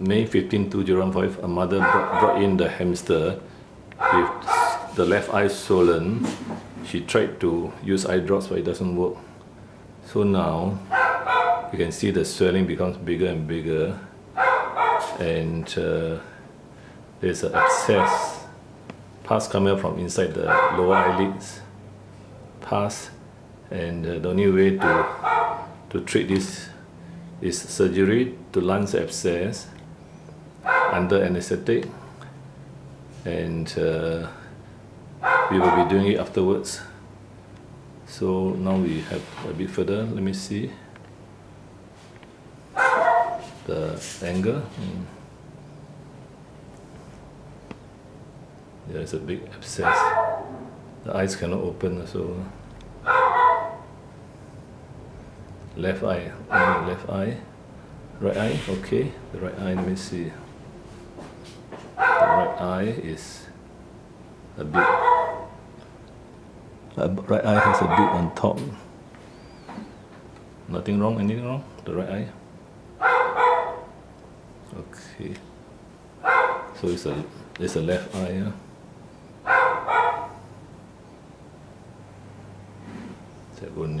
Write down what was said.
May 15, 2005, a mother brought, in the hamster with the left eye swollen. She tried to use eye drops, but it doesn't work. So now you can see the swelling becomes bigger and bigger, and uh, there's an abscess pus coming out from inside the lower eyelids. Pus, and uh, the only way to to treat this is surgery to lance abscess under anesthetic and uh, we will be doing it afterwards. So now we have a bit further. Let me see the angle. Mm. there's a big abscess. The eyes cannot open so left eye left eye right eye okay the right eye let me see eye is a bit right eye has a bit on top. Nothing wrong anything wrong? The right eye? Okay. So it's a it's a left eye yeah? that one